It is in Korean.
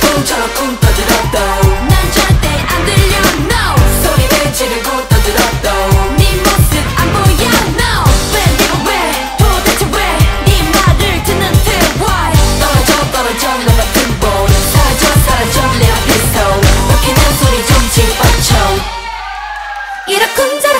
꿈처럼 꿈 떠들었도 난 절대 안 들려 no. 소리를 지르고 떠들었도 네 모습 안 보여 no. 왜 내가 왜? 도대체 왜 네 말을 듣는데 why? 떨어져 떨어져 너 같은 볼 사라져 사라져 내 앞에서. 소리 좀 집어쳐. 이렇게 혼자